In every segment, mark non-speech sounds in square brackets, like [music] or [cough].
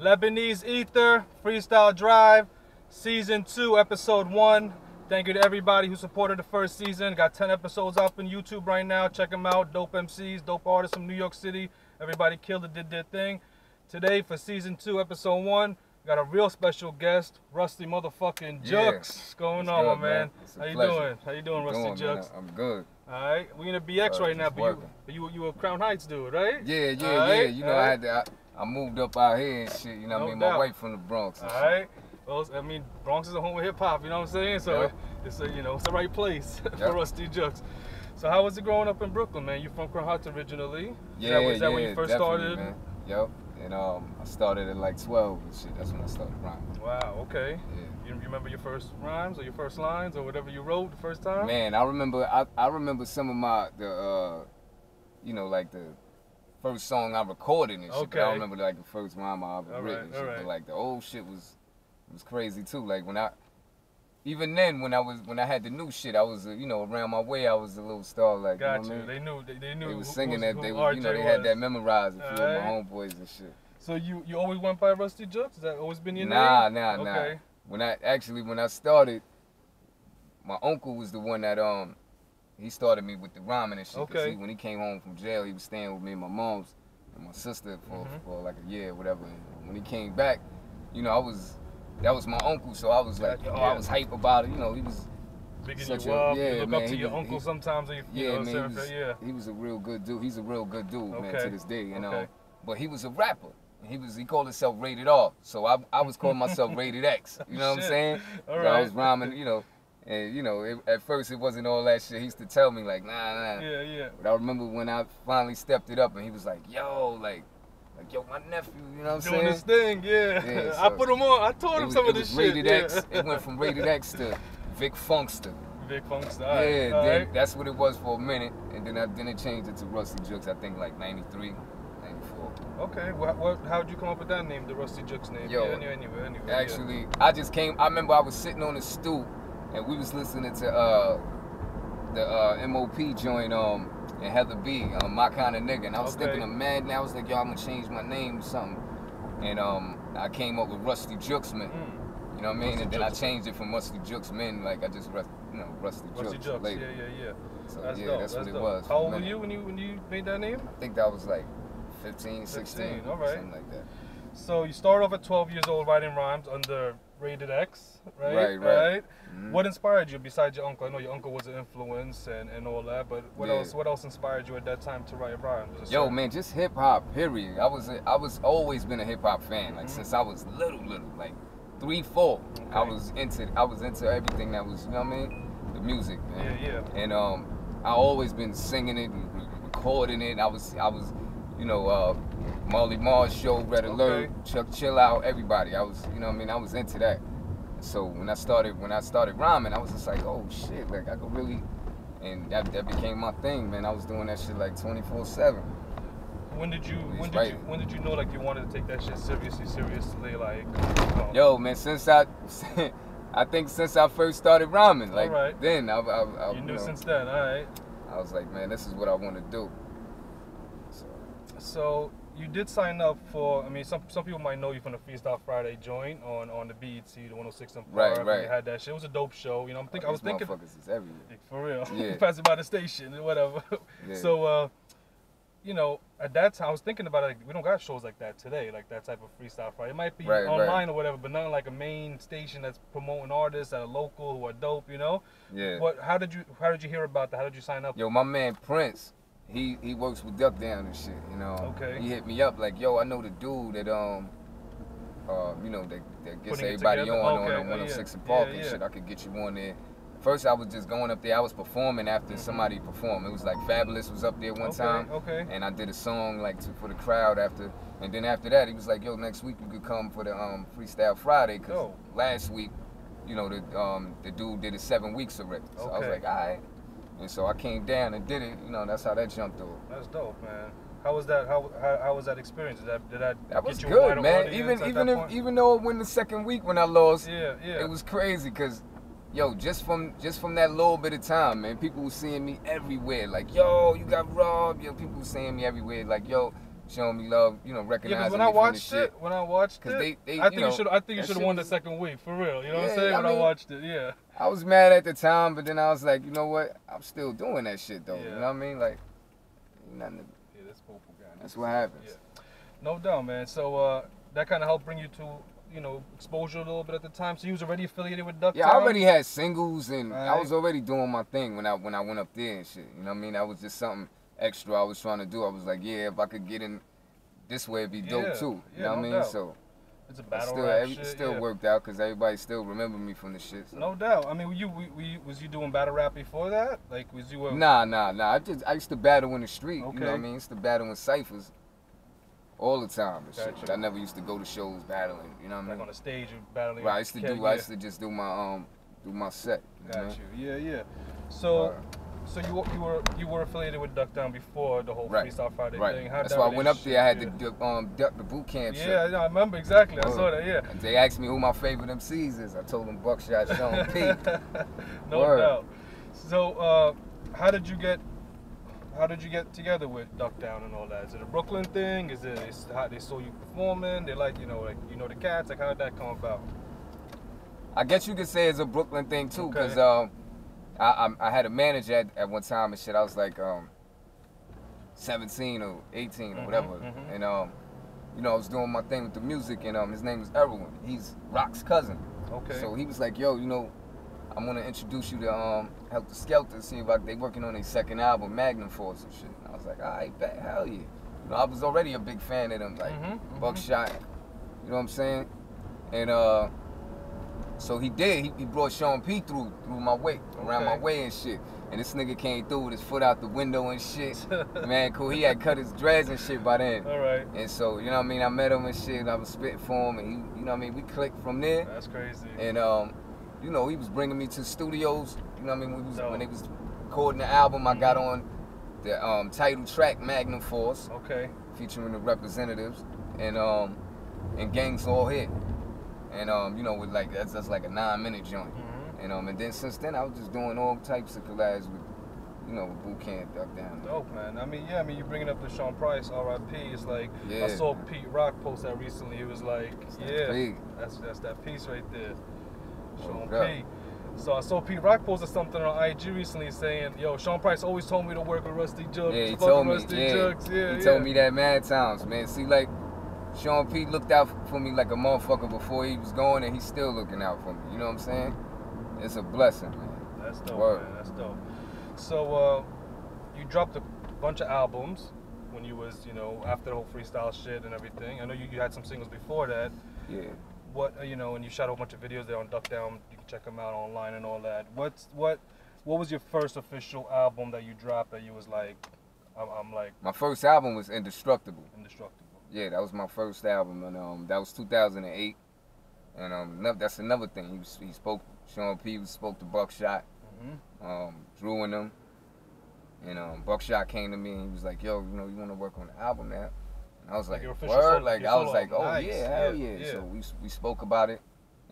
Lebanese Ether, Freestyle Drive, Season 2, Episode 1. Thank you to everybody who supported the first season. Got 10 episodes up on YouTube right now. Check them out. Dope MCs, dope artists from New York City. Everybody killed it, did their thing. Today, for Season 2, Episode 1, got a real special guest, Rusty motherfucking Yeah. What's going on, good, my man? How you pleasure. doing? How you doing, Rusty Doing, man? Jux? I'm good. All right, we in the BX Uh, right now, but you, you, you a Crown Heights dude, right? Yeah, yeah, All yeah. You know, all I had to, I, I moved up out here and shit. You know, what No I mean, doubt. my wife from the Bronx. All shit. right. Well, I mean, Bronx is a home of hip hop. You know what I'm saying? So Yeah. it's a, you know, it's the right place [laughs] Yep. for Ruste Juxx. So how was it growing up in Brooklyn, man? You from Crown originally? Yeah, that, is that yeah, when you first started? Man. Yep. And um, I started at like 12 and shit. That's when I started rhyming. Wow. Okay. Yeah. You, you remember your first rhymes or your first lines or whatever you wrote the first time? Man, I remember I, I remember some of my the uh you know like the first song I recorded and shit. But I remember like the first rhyme I ever All written right, shit. right. But like the old shit was was crazy too. Like when I even then when I was when I had the new shit, I was uh, you know around my way I was a little star like Got you. Know I mean? They knew. They, they knew. They was singing who's- that who they was, you know they had that memorized. A few of my homeboys and shit. So you you always went by Ruste Juxx? Has that always been your Nah, name? nah, nah. Okay. When I actually when I started, my uncle was the one that um he started me with the rhyming and shit. Okay. He, when he came home from jail, he was staying with me and my mom's and my sister for, Mhm. for like a year or whatever. And when he came back, you know, I was that was my uncle, so I was like, yo, yeah. I was hype about it. You know, he was Bigging Such you a- up. yeah, you look man, up to he your was- uncle he- sometimes. You, you know, man. He was, yeah. he was a real good dude. He's a real good dude, man, to this day. You know, Okay. but he was a rapper. He was he called himself Rated R. So I I was calling myself [laughs] Rated X. You know what I'm saying? All So. I was rhyming, you know, and you know, it, at first it wasn't all that shit. He used to tell me like, nah, nah. Yeah, yeah. But I remember when I finally stepped it up, and he was like, yo, like, like yo, my nephew. You know what I'm Doing saying? this thing, yeah. Yeah, [laughs] I put him on. I told him was, some of this shit. Rated yeah. X. It went from Rated X to Vic Funkster. Vic Funkster. Yeah, All right, all then right. that's what it was for a minute, and then I then it changed it to Ruste Juxx. I think like '93, '94. Okay. What, what, how'd you come up with that name, the Ruste Juxx name? Yo, yeah, anyway, anyway, anyway. yeah. Actually, I just came. I remember I was sitting on the stoop, and we was listening to uh the uh MOP joint um and Heather B, um, my kind of nigga, and I was Okay. thinking of mad. And I was like, yo, I'm gonna change my name or something, and um I came up with Rusty Jooksman. Mm. You know what I mean? Rusty and then I changed it from Rusty Jooksman, like I just rust, you know Rusty, Ruste Juxx. later. Yeah, yeah, yeah. So That's yeah, dope. that's, that's what dope. it was. How old were you when you when you made that name? I think that was like 15, 16, 16, all right. something like that. So you started off at 12 years old writing rhymes under Rated X, right? Right, right. Mhm. What inspired you besides your uncle? I know your uncle was an influence and, and all that, but what Yeah. else? What else inspired you at that time to write rhymes? Yo, man, just hip hop. Period. I was a, I was always been a hip hop fan. Like Mhm. since I was little, little, like three, four. I was into I was into everything that was, you know what I mean, the music, Yeah, man. yeah. yeah. And um, I always been singing it, and recording it. I was I was, you know, uh, Marley Marl's show, Red Alert, Okay. Chuck Chill Out, everybody. I was, you know what I mean. I was into that. So when I started when I started rhyming, I was just like, oh shit, like I could really. And that, that became my thing, man. I was doing that shit like 24 7. When did you when did right. you when did you know like you wanted to take that shit seriously, seriously? Like, you know, Yo, man, since I, [laughs] I think since I first started rhyming, like Alright. then I, I, I, you knew know, since then, all right. I was like, man, this is what I want to do. So, you did sign up for. I mean, some some people might know you from the Freestyle Friday joint on on the BET, the 106 and Right, Park, right. They had that shit. It was a dope show. You know, I'm think I was thinking motherfuckers is everywhere. for real. Yeah. [laughs] passing by the station and whatever. Yeah. So, uh, you know, at that time, I was thinking about it. Like, we don't got shows like that today, like that type of freestyle Friday. It might be Right, right. online or whatever, but not like a main station that's promoting artists that are local who are dope. You know. Yeah. What? How did you? How did you hear about that? How did you sign up? Yo, my man Prince, he he works with Duck Down and shit. You know. Okay. He hit me up like, yo, I know the dude that um. Uh, you know, that, that gets Putting everybody on Okay, on oh, the 106 yeah. and Park Yeah, and yeah. shit. I could get you on there. First, I was just going up there. I was performing after Mhm. somebody performed. It was like Fabolous was up there one okay, time. Okay. and I did a song like to, for the crowd after, and then after that he was like, "Yo, next week you could come for the um, Freestyle Friday," because Dope. last week, you know, the um, the dude did it seven weeks already. So I was like, "All right," and so I came down and did it. You know, that's how that jumped over. That's dope, man. How was that? How how, how was that experience? Did that did that, That was good, man. Even even if point? even though when the second week when I lost, yeah yeah it was crazy because. Yo, just from just from that little bit of time, man, people were seeing me everywhere. Like, yo, you got robbed. Yo, people were seeing me everywhere. Like, yo, showing me love, you know, Yeah, recognizing because when I watched shit. it, when I watched 'Cause it, they- they, I think know, you should. I think you should have won the second week for real. You know what I'm saying? I when I watched it, yeah. I was mad at the time, but then I was like, you know what? I'm still doing that shit though. You know what I mean? Like, nothing. Yeah, this Popo guy. That's what happens. Yeah. No doubt, man. So uh, that kind of helped bring you to, you know, exposure a little bit at the time. So you was already affiliated with Duck Down. Yeah, I already had singles and I was already doing my thing when I when I went up there and shit. You know what I mean? That was just something extra I was trying to do. I was like, yeah, if I could get in this way, it'd be dope Yeah, too. You yeah, know what no I mean? doubt. So It's a battle still, rap every- shit. still yeah. worked out because everybody still remember me from the shit. So. No doubt. I mean, were you we, we, was you doing battle rap before that? Like, was you a Nah, nah, nah. I just I used to battle in the street. Okay. You know what I mean? I used to battle in ciphers all the time. Gotcha. I never used to go to shows battling. You know what I like mean? on the stage and battling? Right, I used to do. I used to just do my um, do my set. You know what I Got you. Yeah, yeah. So, so you were- you were you were affiliated with Duck Down before the whole Right, Freestyle Friday Right. thing. How'd That's that why I went up there. I had relationship- to um, duck the boot camp Yeah, shit. yeah, yeah, I remember exactly. I saw that. Yeah. And they asked me who my favorite MCs is. I told them Buckshot, Sean [laughs] P. no Word. doubt. So, uh, how did you get? How did you get together with Duck Down and all that? Is it a Brooklyn thing? Is it is how they saw you performing? They like you know like you know the cats. Like how did that come about? I guess you could say it's a Brooklyn thing too, Okay. because um, I, I I had a manager at, at one time and shit. I was like um, 17 or 18 or Mhm, whatever, mhm. and um, you know I was doing my thing with the music, and um, his name is Erwin. He's Rock's cousin. Okay. So he was like, yo, you know, I'm gonna introduce you to um Heltah Skeltah, see I, they working on their second album, Magnum Force and shit. And I was like, all right, bet, hell yeah. You know, I was already a big fan of them, like Mhm, mhm. Buckshot. You know what I'm saying? And uh, so he did. He, he brought Sean P through through my way, around my way and shit. And this nigga came through with his foot out the window and shit. Man, cool. He had cut his dreads and shit by then. all right. And so, you know what I mean? I met him and shit. I was spitting for him, and he, you know what I mean? We clicked from there. That's crazy. And um, you know, he was bringing me to studios. You know what I mean? Was, when they was recording the album, I got on the um, title track Magnum Force, okay. featuring the representatives, and um, and gangs all hit. And um, you know, with like that's that's like a nine minute joint. hmm And um, and then since then, I was just doing all types of collabs with, you know, with Boot Camp, Duck Down. Dope, man. I mean, yeah, I mean, you bringing up the Sean Price, R.I.P. It's like I Yeah. saw Pete Rock post that recently. It was like, yeah, Big. that's that's that piece right there, Sean up. P. So I saw Pete Rock posted something on IG recently saying, "Yo, Sean Price always told me to work with Ruste Juxx. Yeah, he told me. Rusty Yeah, Jugs. Yeah, he yeah. told me that mad times, man. See, like Sean P looked out for me like a motherfucker before he was going, and he's still looking out for me. You know what I'm saying? It's a blessing, man. That's dope, Word. man. That's dope. So uh, you dropped a bunch of albums when you was, you know, after the whole freestyle shit and everything. I know you, you had some singles before that. Yeah. what uh, you know, and you shot a whole bunch of videos there on Duck Down. You can check them out online and all that. What's what? What was your first official album that you dropped that you was like, I'm, I'm like My first album was Indestructible. indestructible? Yeah, that was my first album, and um, that was 2008. And um, that's another thing. He was, he spoke. Sean P spoke to Buckshot, hmm um, Drew and them. And um, Buckshot came to me and he was like, "Yo, you know, you want to work on the album now?" And I was Like like, "Word!" solo- like I was solo like, "Oh. Nice. yeah, hell Yeah, yeah!" yeah. So we we spoke about it,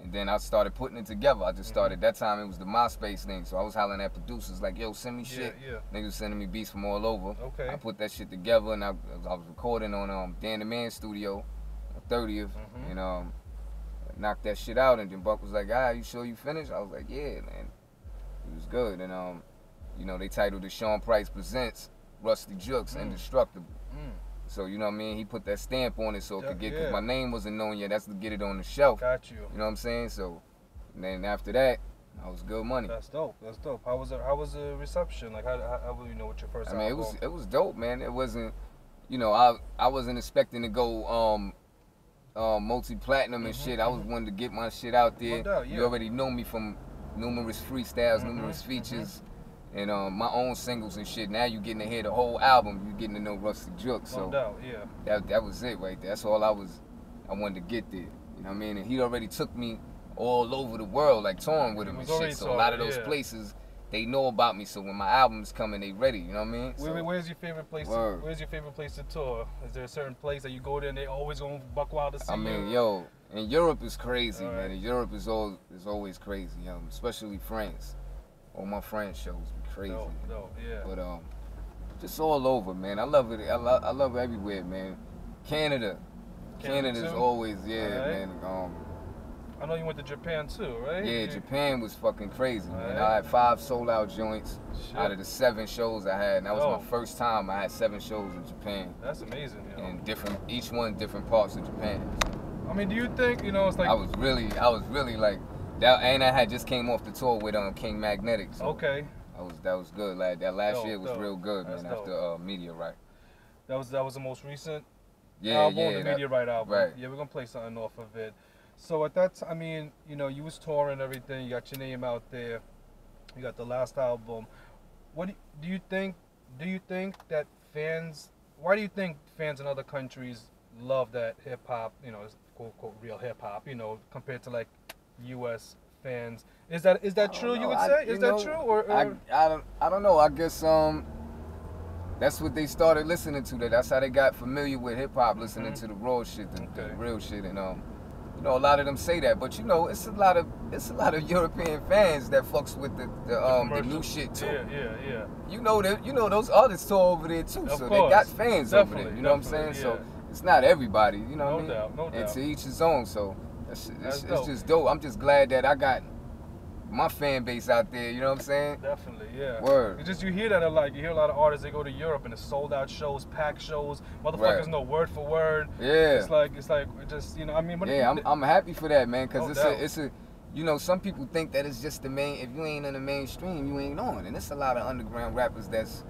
and then I started putting it together. I just Mm-hmm. started that time. It was the MySpace thing, so I was hollering at producers like, "Yo, send me shit." yeah. Niggas sending me beats from all over. Okay. I put that shit together, and I, I was recording on um Dan the Man Studio, thirtieth, Mhm. and um knocked that shit out. And then Buck was like, "Ah, you sure you finished?" I was like, "Yeah, man." It was good, and um, you know, they titled it Sean Price presents Ruste Juxx Mm. Indestructible. Mm, So you know what I mean? He put that stamp on it so it Yeah, could get yeah. my name wasn't known yet. That's to get it on the shelf. got you. You know what I'm saying? So and then after that, I was good money. That's dope. That's dope. How was it? How was the reception? Like, how how, how you know what your first I mean, it was it was dope, man. It wasn't, you know, I I wasn't expecting to go um, um multi platinum and Mhm, shit. I was wanting to get my shit out there. doubt, yeah. You already know me from numerous freestyles, Mhm, numerous mhm. features, and um my own singles and shit. Now you getting to hear the whole album. You getting to know Rusty Juke. no So doubt. Yeah. that that was it right there. That's all I was. I wanted to get there. You know what I mean? And he already took me all over the world, like touring with him and shit. So a lot of those yeah. places. They know about me, so when my album's coming, they ready. You know what I mean? Where, So- where's your favorite place? To, where's your favorite place to tour? Is there a certain place that you go there and they always gonna buck wild to see I mean, you? yo, in Europe is crazy, man. Europe is all is always crazy, especially France. All my France shows crazy. No, no, yeah. But um, just all over, man. I love it. I, lo- I love everywhere, man. Canada. Canada Canada's too? always yeah, Alright. man. Um, I know you went to Japan too, right? yeah, You- Japan was fucking crazy, man. Alright. I had five sold out joints Shit. out of the seven shows I had, and that was Oh. my first time. I had seven shows in Japan, That's amazing, in different, each one different parts of Japan. I mean, do you think you know it's like I was really, I was really like that, and I had just came off the tour with um King Magnetic. So okay? I was that was good. Like that last Dope, year was dope. real good, man. After uh, Meteorite. That was that was the most recent Yeah, album, yeah. the that- Meteorite album. right. Yeah, we're gonna play something off of it. So at that, t- I mean, you know, you was touring everything. You got your name out there. You got the last album. What do, do you think? Do you think that fans? Why do you think fans in other countries love that hip hop? You know, quote unquote real hip hop. You know, compared to like U.S. fans. Is that is that true? don't You know. would I- say you is that true or? or I, I don't I don't know. I guess um that's what they started listening to. That that's how they got familiar with hip hop, listening Mhm. to the raw shit, the, the real shit, and um. You know, a lot of them say that, but you know, it's a lot of it's a lot of [laughs] European fans that fucks with the the, um the new shit too. Yeah, yeah, yeah. You know that you know those artists tour over there too, Of so course. they got fans over there. You know what I'm saying? definitely, So it's not everybody. You know No what I mean? doubt, no And doubt. to each his own. So that's, That's it's, it's just dope. I'm just glad that I got my fan base out there. You know what I'm saying? Definitely, yeah. Word. It's just you hear that a lot. You hear a lot of artists they go to Europe and it's sold out shows, packed shows. Motherfuckers Right. know word for word. Yeah. It's like it's like it just you know I mean. yeah, I'm, I'm happy for that, man, because No it's doubt. a, it's a, you know, some people think that it's just the main. If you ain't in the mainstream, you ain't on, and it's a lot of underground rappers that's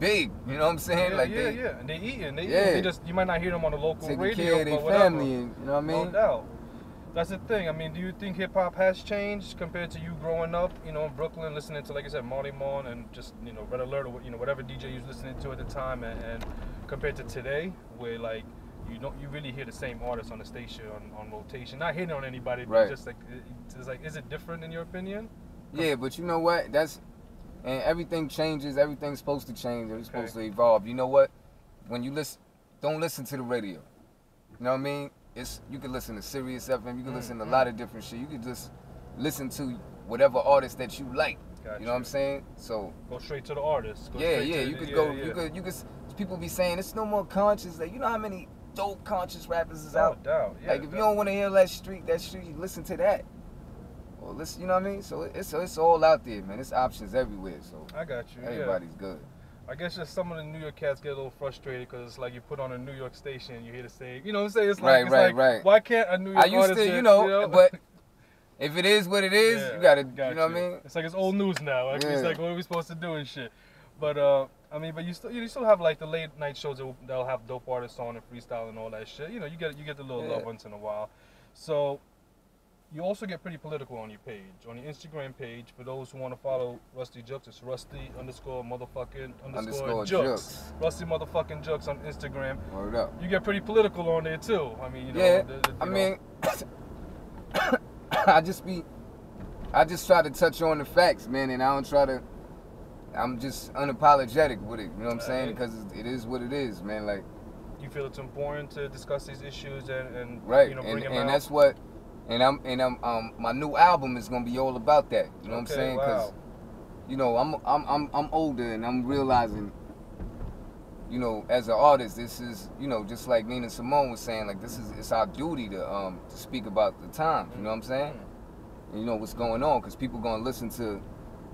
big. You know what I'm saying? yeah, like yeah, they yeah. And they eating. They, Yeah. eating. they just you might not hear them on the local taking radio, care of their family, and you know what I mean? No doubt. That's the thing. I mean, do you think hip hop has changed compared to you growing up, you know, in Brooklyn, listening to, like I said, Marley Marl and just, you know, Red Alert or, you know, whatever DJ you was listening to at the time, and, and compared to today, where, like, you don't, you really hear the same artists on the station on, on rotation. Not hitting on anybody, but Right. just like, it- it's like, is it different in your opinion? Yeah, but you know what? That's and everything changes. Everything's supposed to change. It's Okay. supposed to evolve. You know what? When you listen, don't listen to the radio. You know what I mean? It's you can listen to Sirius FM. You can listen to a mm. lot of different shit. You can just listen to whatever artist that you like. Got You know what I'm saying? So Go straight to the artist. Go yeah, yeah. You the- could go. yeah. You could. You could. People be saying it's no more conscious. Like you know how many dope conscious rappers is No out. doubt. Yeah, like if you don't want to hear that street, that street, you listen to that. Or listen, you know what I mean? So it's it's all out there, man. It's options everywhere. So I got you. yeah. everybody's good. I guess just some of the New York cats get a little frustrated because it's like you put on a New York station, you hear the same. You know what I'm saying? It's like, Right, it's right, like, right. Why can't a New York I used artist to, get, you know, but [laughs] if it is what it is, Yeah, you gotta, got you know what I mean? It's like it's old news now. Like, It's like what are we supposed to do and shit. But uh, I mean, but you still you still have like the late night shows that will, that'll have dope artists on and freestyle and all that shit. You know, you get you get the little love Yeah. once in a while. So you also get pretty political on your page, on your Instagram page. For those who want to follow Ruste Juxx, it's Rusty underscore motherfucking underscore, Underscore. Jukes. Rusty motherfucking Jukes on Instagram. Word up. You get pretty political on there too. I mean, you know, Yeah, the- the- I you mean, [coughs] I just be, I just try to touch on the facts, man, and I don't try to. I'm just unapologetic with it. You know what I'm saying? Because it is what it is, man. Like, you feel it's important to discuss these issues and, and right, you know, and, bring them and out. that's what, and I'm and I'm um my new album is gonna be all about that. You know what I'm Okay, saying? wow. you know, I'm I'm I'm I'm older and I'm realizing, you know, as an artist, this is you know just like Nina Simone was saying, like this is it's our duty to um to speak about the times. You know what I'm saying? And you know what's going on because people gonna listen to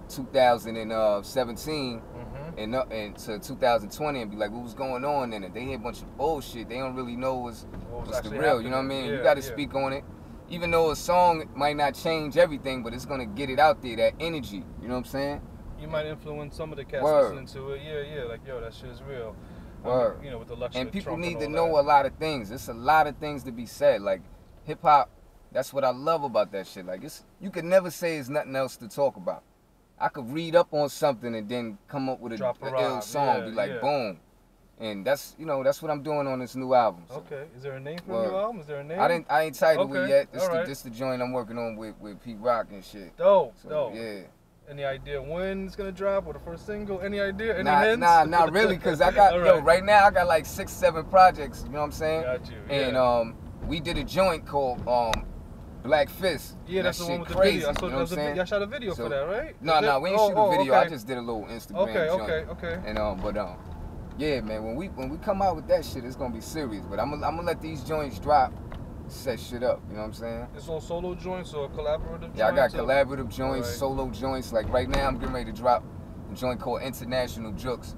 2017 Mm-hmm. and uh, and to 2020 and be like, what was going on in it? They hear a bunch of bullshit. They don't really know what's What what's the real. You know what I mean? Yeah, you got to yeah. speak on it. Even though a song might not change everything, but it's gonna get it out there, that energy. You know what I'm saying? You might influence some of the cats Word. listening to it. Yeah, yeah, like yo, that shit is real. Mean, Word. you know, with the election and people need to and know all a lot of things. It's a lot of things to be said. Like hip hop, that's what I love about that shit. Like it's you could never say it's nothing else to talk about. I could read up on something and then come up with a, Drop a a ill song, Yeah, be like yeah. boom. And that's you know that's what I'm doing on this new album. So Okay, is there a name for Word. the new album? Is there a name? I didn't I ain't titled it yet. This the alright. this the joint I'm working on with with Pete Rock and shit. Dope, So dope. yeah. Any idea when it's gonna drop or the first single? Any idea? Any nah, hints? nah, not really, cause I got [laughs] All yo right now I got like six, seven projects. You know what I'm saying? Got you. And um, we did a joint called um, Black Fist. yeah, that's that the one with crazy. the video. I saw you know what I'm a saying? y'all shot a video So- for that, right? No, Is no, it? we ain't Oh, shoot oh, a video. I okay. just did a little Instagram Okay, joint. okay, okay. And um, but um, Yeah, man. When we when we come out with that shit, it's gonna be serious. But I'm gonna I'm gonna let these joints drop, set shit up. You know what I'm saying? It's all solo joints or collaborative Yeah, I got joints? or- collaborative joints, Alright. solo joints. Like right now, I'm getting ready to drop a joint called International Juxx,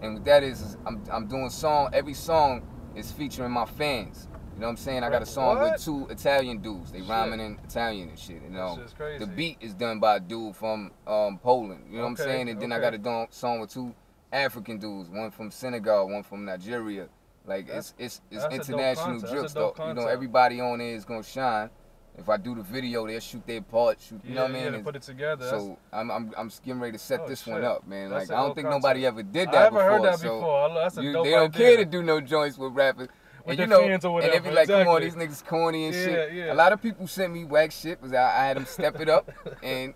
and what that is is I'm I'm doing song. Every song is featuring my fans. You know what I'm saying? I got a song What? with two Italian dudes. They Shit. rhyming in Italian and shit. You know, the beat is done by a dude from um, Poland. You know what I'm saying? And then I got a song with two African dudes, one from Senegal, one from Nigeria. Like it's it's it's that's dope international concept. That's a jokes dope though. You know, everybody on there is gonna shine. If I do the video, they'll shoot their part. Shoot, you yeah, know what I mean? Yeah, And put it together. So I'm, I'm I'm getting ready to set Oh, this one up, man. That's like I don't think concept. nobody ever did that I haven't before. heard that so before. I- That's a you- dope they don't idea. care to do no joints with rappers. With and their you know, fans or and they be like, come on, these niggas corny and Yeah, shit. yeah. A lot of people sent me whack shit, but I, I had them step it up, [laughs] and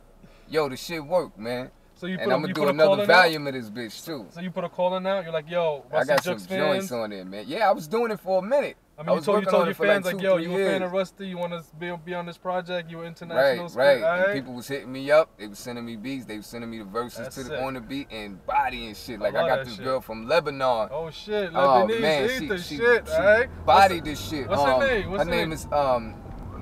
yo, the shit worked, man. So you put, And a, I'm gonna do another volume of this bitch too. So you put a call in now. You're like, yo, I got some joints on there, man. Yeah, I was doing it for a minute. I I you was told, you told your fans like like, two, yo, you a fan of Rusty? You want to be, be on this project? You Right, international right. And Alright. people was hitting me up. They was sending me beats. They was sending me the verses That's to the sick. on the beat and body and shit. Like I I, got this shit. girl from Lebanon. Oh shit, Oh man, eat she, the she, shit, she alright? bodied this shit. what's her um, name? What's her her name? is um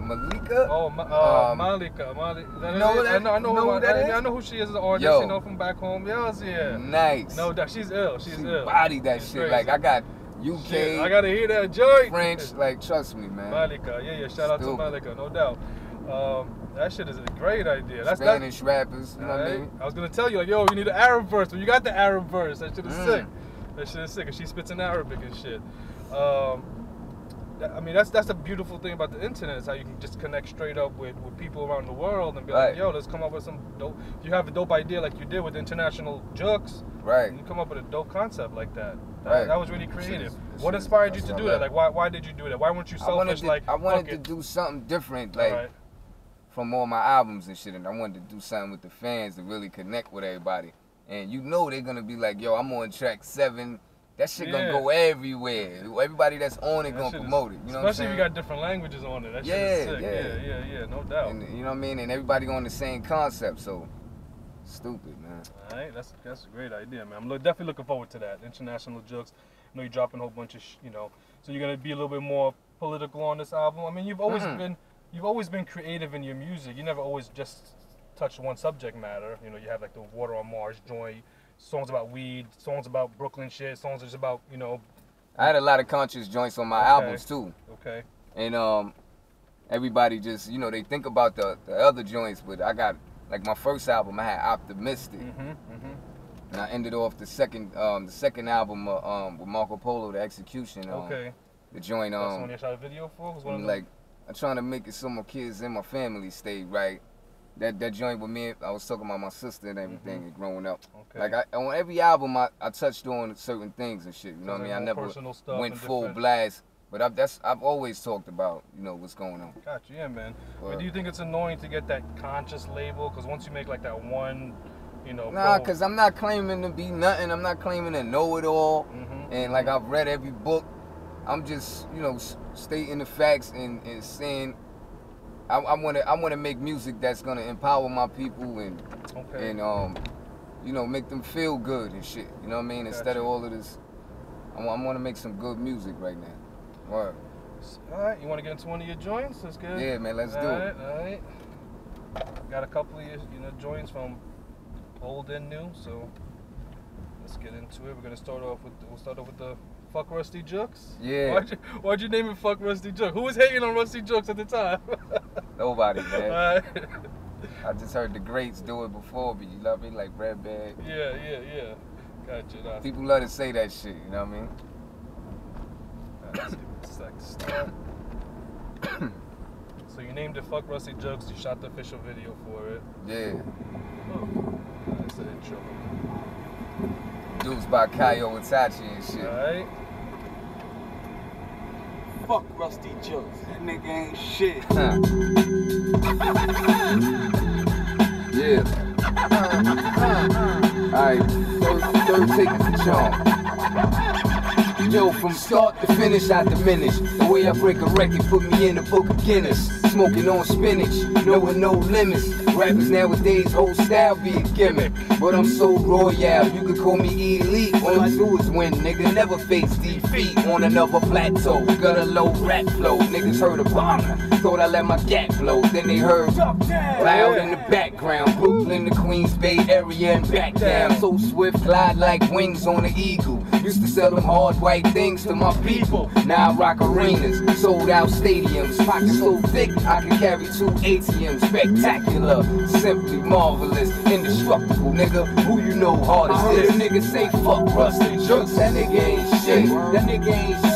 Malikah. Oh, Ma- uh, Um, Malikah. Malikah. Is that you know it? who that- I know, I know, know who, that I? I know who she is as an artist, Yo. you know, from back home. Yes, yeah. Nice. No doubt, she's ill. She's she ill. bodied that She's shit. crazy. Like I got UK, Shit, I gotta hear that joint. French. Like trust me, man. Malikah, yeah, yeah. Shout out to Malikah, no doubt. Um, that shit is a great idea. That's that. Spanish rappers. You know what I mean? I was gonna tell you like, yo, you need an Arab verse. Well, you got the Arab verse. That shit is Mm. sick. That shit is sick. And she spits in Arabic and shit. Um, that- I mean, that's that's the beautiful thing about the internet is how you can just connect straight up with, with people around the world and be like, yo, let's come up with some dope. If you have a dope idea like you did with international Juxx, Right. you come up with a dope concept like that. That, Right. that was really creative. is- that what inspired you to do I that? Like, why why did you do that? Why weren't you I selfish? to, like, I wanted fuck to it. do something different, like Alright. from all my albums and shit, and I wanted to do something with the fans to really connect with everybody. And you know they're gonna be like, "Yo, I'm on track seven. That shit Yeah. gonna go everywhere. Everybody that's on it That gonna shit is- promote it. You know Especially if you got different languages on it. That shit Yeah, is sick. yeah. yeah, yeah, yeah, no doubt. and you know what I mean? And everybody on the same concept. So stupid, man. All right, that's that's a great idea, man. I'm lo- definitely looking forward to that. International Juxx. I know you're dropping a whole bunch of, sh- you know, so you're gonna be a little bit more political on this album. I mean, you've always Mhm. been, you've always been creative in your music. You never always just touch one subject matter. You know, you have like the Water on Mars, Joy, songs about weed, songs about Brooklyn shit, songs just about, you know, I had a lot of conscious joints on my Okay. albums too. okay, And um, everybody just, you know, they think about the, the other joints, but I got like my first album, I had Optimistic. mm-hmm, mm-hmm, And I ended off the second um the second album uh, um with Marco Polo, the execution. Um, okay. The joint That's the one um you shot a video for. Was one of like I'm trying to make it so my kids and my family stay right. That that joint with me, I was talking about my sister and everything and growing up. okay. Like I on every album I, I touched on certain things and shit. You know what I mean? I never went full different- blast. But I've that's I've always talked about, you know, what's going on. Gotcha, yeah, man. But But- do you think it's annoying to get that conscious label? Because once you make like that one, you know, Nah, cause I'm not claiming to be nothing. I'm not claiming to know it all. Mhm. And like I've read every book. I'm just, you know, s- stating the facts and, and saying I, I wanna I wanna make music that's gonna empower my people and okay. and um, you know, make them feel good and shit. You know what I mean? Instead of all of this, I, I want to make some good music right now. Word. all right, you want to get into one of your joints? That's good. Yeah, man, let's do All it. all right. Got a couple of your, you know joints from old and new, so let's get into it. We're gonna start off with we'll start off with the fuck Ruste Juxx. Yeah. Why'd you, why'd you name it fuck Ruste Juxx? Who was hating on Ruste Juxx at the time? [laughs] Nobody, man. [laughs] right. I just heard the greats do it before, but you love it like Red Bag. Yeah, yeah, yeah. Gotcha. Nah. People love to say that shit. You know what I mean? Alright, let's give it a sec to start. [coughs] so you named it Fuck Ruste Juxx. You shot the official video for it. Yeah. Oh, that's the intro. Dudes by Kyo Itachi and shit. Alright. Fuck Ruste Juxx. That nigga ain't shit. [laughs] yeah. Alright, third, third take is the charm. Yo, from start to finish, I diminish. The way I break a record put me in the book of Guinness. smoking on spinach, knowing no limits. Rappers nowadays whole style be a gimmick, but I'm so royal. You could call me elite. All I do is win, nigga. Never face defeat on another plateau. Got a low rap flow. Niggas heard a bomber, thought I let my gat blow. Then they heard loud in the background. Brooklyn, the Queens Bay area, and back down. So swift, glide like wings on an eagle. Used to sell them hard white things to my people. Now I rock arenas, sold out stadiums. Pockets so thick, I can carry two ATMs. Spectacular, simply marvelous, indestructible, nigga. Who you know hardest this? Nigga say fuck Ruste Juxx. That nigga ain't shit. That nigga ain't shit.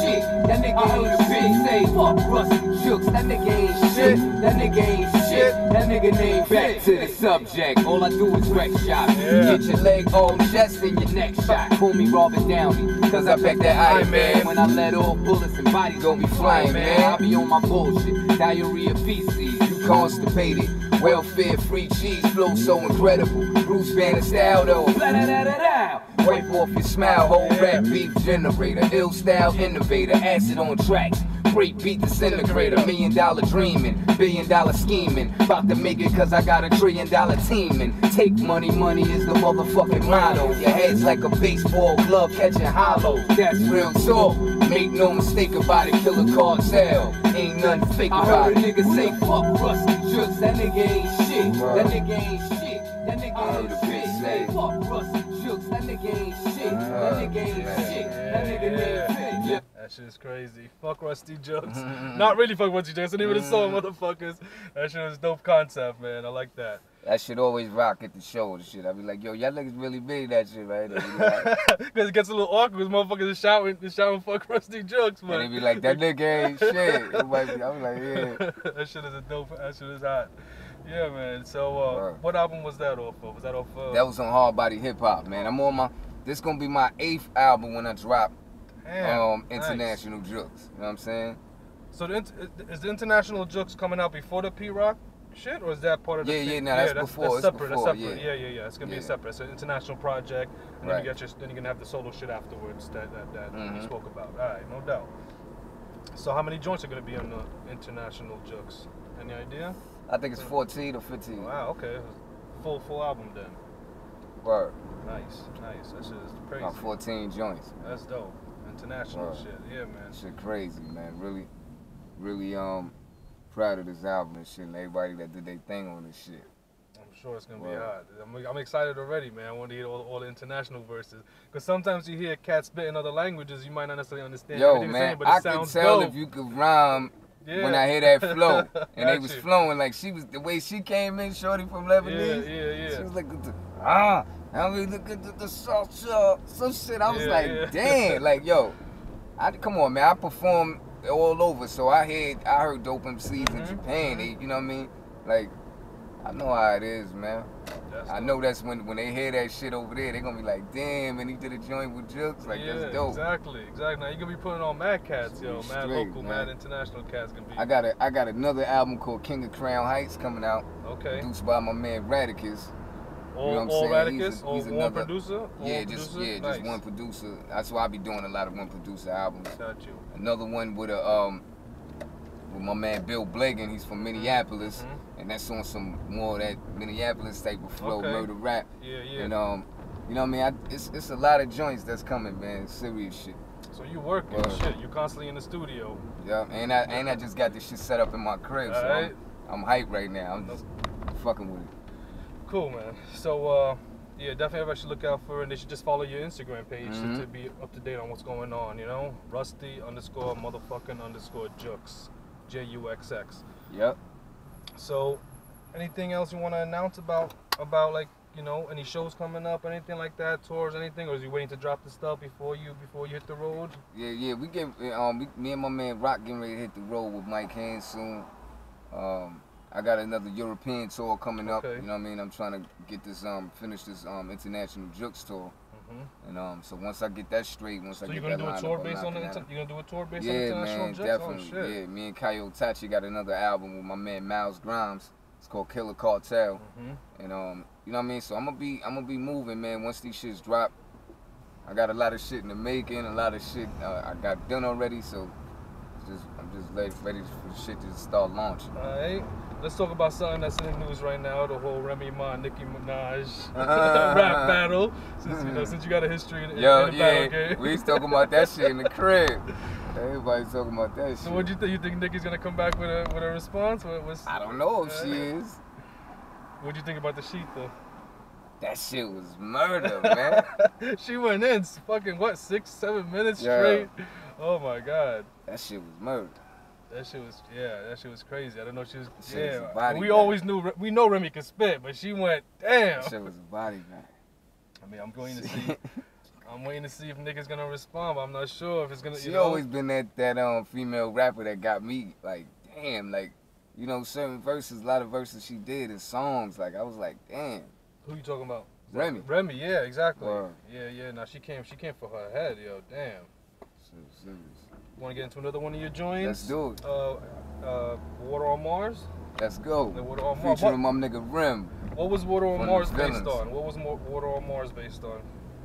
That nigga ain't shit. Say fuck Ruste Juxx. That nigga ain't shit. That nigga ain't shit. That nigga name back to the subject. All I do is wreck shop. Yeah. Get your leg on chest and your neck shot. Call me Robert Downey, cause I pack that Iron Man. When I let off bullets and bodies gon' be flying, man. I be on my bullshit. Diarrhea feces, you constipated. Welfare free cheese flow so incredible. Bruce Banner style though. Wipe off your smile, whole rap beef generator. Ill style innovator, acid on tracks. Great beat disintegrator, million dollar dreaming, billion dollar scheming. About to make it cause I got a trillion dollar teaming. Take money, money is the motherfucking motto. Your head's like a baseball glove catching hollow. That's real talk. Make no mistake about it, killer cartel. Ain't nothing fake I about heard it. a nigga say fuck Ruste Juxx. That nigga ain't shit. That nigga ain't shit. That nigga I heard ain't shit. Fuck Rusty nigga ain't shit. That nigga ain't shit. That nigga ain't shit. That shit is crazy. Fuck Ruste Juxx. [laughs] [laughs] Not really fuck Ruste Juxx. The name of the song, motherfuckers. That shit was dope concept, man. I like that. That shit always rock at the show and shit. I be like, yo, y'all niggas really big that shit, right? Because [laughs] it gets a little awkward because motherfuckers is shouting, is shouting fuck Ruste Juxx, And man. they be like, that nigga ain't shit. It might be- I be like, yeah. that shit is a dope. That shit is hot. Yeah, man. So, uh, what album was that off of? Was that off of? That was on Hard Body Hip Hop, man. I'm on my. This gonna be my eighth album when I drop Damn, um nice. international Juxx. You know what I'm saying? So, the, is the international Juxx coming out before the Pete Rock shit, or is that part of the? Yeah, P- yeah, no, that's before, That's it's separate. before, that's separate. yeah. yeah, yeah, yeah. It's gonna be a separate. It's an international project, and then Right. you get your, then you're gonna have the solo shit afterwards that that, that you Mhm. spoke about. All right, no doubt. So, how many joints are gonna be on the international Juxx? Any idea? I think it's 14 or 15. Wow. Okay. Full full album then. Word. Nice, nice. That shit is crazy. About 14 joints. That's dope. International Word. shit. Yeah, man. Shit crazy, man. Really, really um proud of this album and shit and everybody that did their thing on this shit. I'm sure it's gonna be hot. I'm, I'm excited already, man. I want to hear all, all the international verses. Because sometimes you hear cats spit in other languages, you might not necessarily understand Yo, man, saying, but it I sounds tell dope. if you could rhyme yeah. when I hear that flow. [laughs] And they was you. flowing like she was the way she came in, shorty from Yeah, Lebanese. yeah, yeah. She was like, the, ah, I mean, look at the, the salsa, some shit. I was Yeah, like, yeah. damn, [laughs] like, yo, I come on, man. I perform all over, so I heard, I heard dope MCs in Mhm, Japan. They, you know what I mean? Like, I know how it is, man. That's I dope. know that's when when they hear that shit over there, they're gonna be like, damn, and he did a joint with Juxx. Like, yeah, that's dope. exactly, exactly. Now you're gonna be putting on mad cats, yo, mad Straight, local, man. mad international cats gonna be. I got a, I got another album called King of Crown Heights coming out, okay. produced by my man Radicus. All, what I'm all saying? He's Radicus, a- all he's one producer. Yeah, just producer? yeah, nice. just one producer. That's why I be doing a lot of one producer albums. Got you. Another one with a um with my man Bill Blagan. He's from Minneapolis, Mhm. And that's on some more of that Minneapolis type of flow, Okay. murder rap. Yeah, yeah. And um, you know what I mean? I, it's it's a lot of joints that's coming, man. Serious shit. so you working shit. You constantly in the studio. Yeah, and I and I just got this shit set up in my crib, so Alright. I'm, I'm hyped right now. I'm just fucking with it. Cool, man. So, uh, yeah, definitely everybody should look out for, and they should just follow your Instagram page to- Mhm. to, be up to date on what's going on. You know, Rusty underscore motherfucking underscore Jux, J U X X. Yep. So, anything else you want to announce about about like you know any shows coming up, anything like that, tours, anything, or is you waiting to drop the stuff before you before you hit the road? Yeah, yeah, we get um, we, me and my man Rock getting ready to hit the road with Mike Haynes soon. Um, I got another European tour coming up. You know what I mean? I'm trying to get this um, finish this um international Juxx tour, hmm and um, so once I get that straight, once I get that So you're gonna do a tour based on the you're gonna do a tour based on Yeah, international man, Jux? definitely. Oh yeah, me and Kyo Itachi got another album with my man Miles Grimes. It's called Killer Cartel. hmm And um, you know what I mean? So I'm gonna be I'm gonna be moving, man. Once these shits drop, I got a lot of shit in the making, a lot of shit uh, I got done already. So just I'm just ready, ready for shit to start launching. All right. Let's talk about something that's in the news right now. The whole Remy Ma, Nicki Minaj [laughs] Uh-huh. rap battle. Since you know, since you got a history in, Yo, in the battle game. we talking about that shit in the [laughs] crib. Everybody's talking about that shit. So what do you think? You think Nicki's gonna come back with a with a response? What was? I don't know if she Uh, is. What do you think about the sheet though? That shit was murder, man. [laughs] she went in fucking what six seven minutes Yeah. straight. Oh my god. That shit was murder. That shit was yeah, that shit was crazy. I don't know she was was yeah. a body we always knew we know Remy could spit, but she went damn. That shit was a body man. I mean, I'm waiting to see. I'm waiting to see if niggas gonna respond, but I'm not sure if it's gonna. She you know? always been that that um female rapper that got me like damn like you know certain verses a lot of verses she did in songs like I was like damn Who you talking about? Remy. Remy, yeah, exactly. Yeah, yeah. Now she came. She came for her head, yo. Damn. Serious. Want to get into another one of your joints? Let's do it. Uh, uh, Water on Mars. Let's go. The Water on Mars. Featuring What, my nigga Rim. what was Water on Mars based villains. on? What was Mo- Water on Mars based on?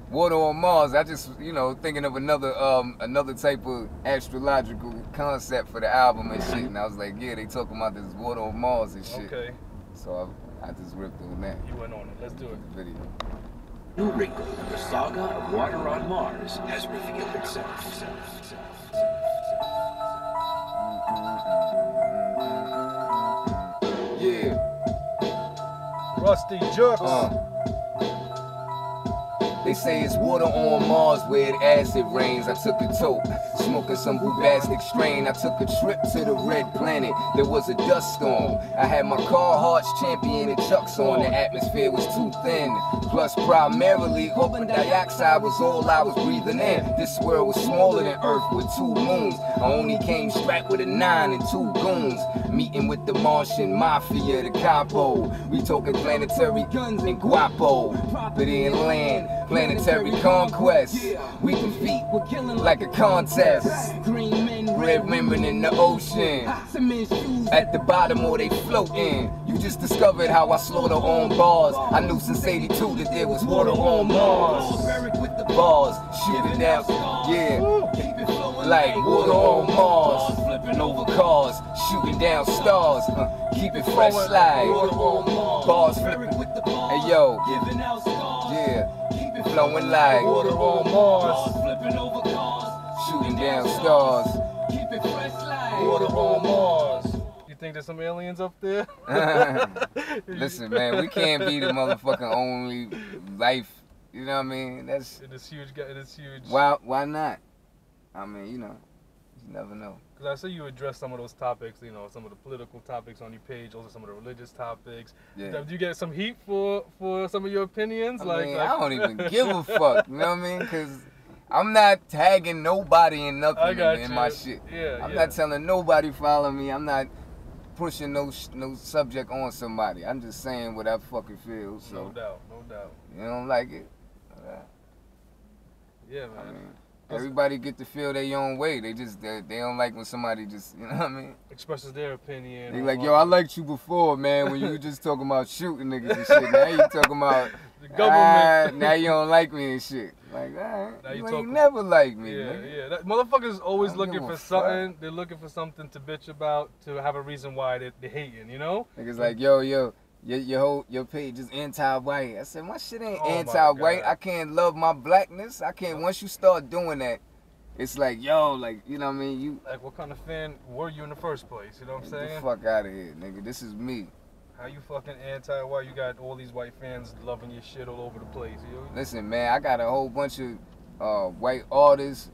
Water on Mars. I just you know thinking of another um another type of astrological concept for the album and shit, and I was like, yeah, they talking about this water on Mars and shit. Okay, So I, I just ripped on that. you went on it. Let's do it. Video. New wrinkle in the saga of Water on Mars has revealed itself. Yeah. Ruste Juxx. Uh. They say it's water on Mars where it acid rains. I took a tote, smoking some bombastic strain. I took a trip to the red planet. There was a dust storm. I had my Carhartts champion and chucks on. The atmosphere was too thin. Plus, primarily, carbon dioxide was all I was breathing in. This world was smaller than Earth with two moons. I only came strapped with a nine and two goons. Meeting with the Martian Mafia, the capo. We talking planetary guns and guapo. Property and land, planetary conquest. We compete, like a contest. Red women in the ocean. At the bottom or they floating. You just discovered how I slaughter on bars. I knew since 82 that there was water on Mars. Bars, shooting down, yeah. Like water on Mars. Flipping over cars, shooting down stars. Uh, keep it fresh slide. Bars flipping. Hey yo. Flowing like Water on Mars. shooting down stars. Keep it fresh like Water on Mars. You think there's some aliens up there? [laughs] Listen, man, we can't be the motherfucking only life. You know what I mean? That's It is huge. It is huge. why. Why not? I mean, you know, you never know. Because I see you address some of those topics, you know, some of the political topics on your page, also some of the religious topics. Yeah. Do you get some heat for for some of your opinions? I like, mean, like- I don't even give a fuck. You know what I mean? Cause I'm not tagging nobody in nothing in, in, my shit. Yeah, I'm yeah. not telling nobody follow me. I'm not pushing no no subject on somebody. I'm just saying what I fucking feel. So. No doubt, no doubt. you don't like it. alright. Yeah, I man. mean, everybody get to feel their own way. They just they, they don't like when somebody just you know what I mean. Expresses their opinion. They like yo, I liked you before, man. When you [laughs] were just talking about shooting niggas and shit. Now you talking about [laughs] the ah, government. now you don't like me and shit. Like, alright, Now you you, ain't talking- never like me. yeah, nigga. yeah. That, motherfuckers always looking for a fuck. something. They're looking for something to bitch about to have a reason why they, they're hating. You know? Niggas like, yo, yo, your your whole your page is anti-white. I said, my shit ain't Oh anti-white. I can't love my blackness. I can't. Once you start doing that, it's like, yo, like you know what I mean. You Like, what kind of fan were you in the first place? You know what I'm get the saying? fuck out of here, nigga. This is me. How you fucking anti? Why you got all these white fans loving your shit all over the place? You know? Listen, man, I got a whole bunch of uh, white artists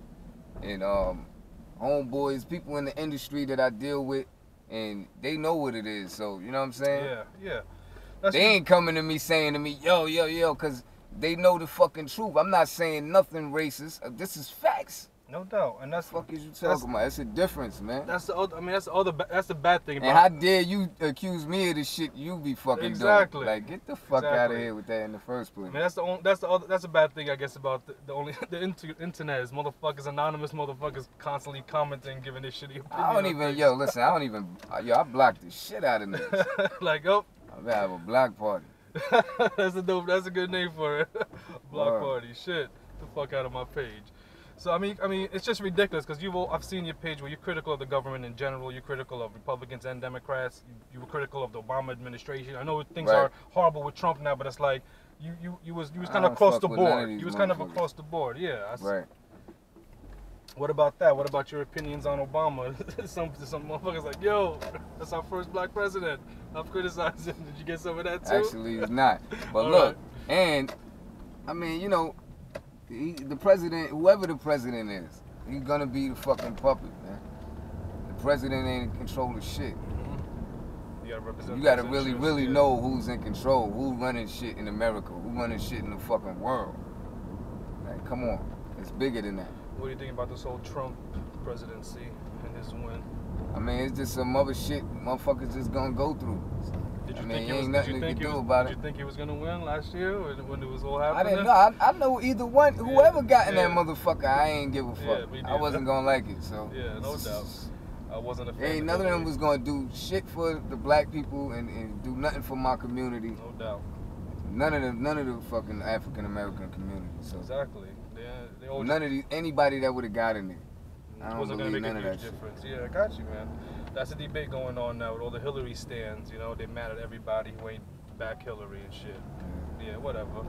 and um, homeboys, people in the industry that I deal with, and they know what it is. So you know what I'm saying? Yeah, yeah. That's They ain't coming to me saying to me, yo, yo, yo, because they know the fucking truth. I'm not saying nothing racist. Uh, This is facts. no doubt, and that's fuck is you talking about? It's a difference, man. that's the other. I mean, that's the other. That's the bad thing And how dare you accuse me of the shit you be fucking Exactly. doing? Like, get the fuck out of here with that in the first place. I mean, that's the only. That's the other. That's a bad thing, I guess, about the, the only [laughs] the inter, internet is motherfuckers, anonymous motherfuckers, constantly commenting, giving their shitty opinion. I don't even, yo, [laughs] listen, I don't even, yo, I blocked the shit out of niggas. [laughs] like, oh, I'm gonna have a block party. [laughs] that's a dope. That's a good name for it. [laughs] Block Word. party. Shit, the fuck out of my page. So I mean, I mean, it's just ridiculous because you've all, I've seen your page where you're critical of the government in general. You're critical of Republicans and Democrats. You, you were critical of the Obama administration. I know things Right. are horrible with Trump now, but it's like you you, you was you was kind of across the with none of board. You was kind of across the board. Yeah. I Right. What about that? What about your opinions on Obama? [laughs] some some motherfuckers like, yo, that's our first black president. I'm criticizing. Did you get some of that too? Actually, it's not. [laughs] But look, and I mean, you know, he, the president, whoever the president is, he's gonna be the fucking puppet, man. The president ain't in control of shit. Mm-hmm. you gotta. You gotta really, really yeah. know who's in control, who running shit in America, who running shit in the fucking world. Like, come on, it's bigger than that. What do you think about this whole Trump presidency and his win? I mean, it's just some other shit motherfuckers just gonna go through. Did you I mean, think he ain't was? Did nothing you you think can do was? about did it. you think he was gonna win last year when, it was all happening? I didn't know. I, I know either one, whoever got in that motherfucker, I ain't give a fuck. Yeah, I wasn't gonna like it, so. Yeah, no [laughs] doubt. I wasn't a fan. Ain't none of them was gonna do shit for the black people and, and do nothing for my community. No doubt. None of the none of the fucking African American community. So Exactly. They none of these, anybody that would have got in there. I don't wasn't gonna believe make a huge shit. difference. Yeah, I got you, man. That's a debate going on now with all the Hillary stands. You know, they mad at everybody who ain't back Hillary and shit. Yeah, whatever.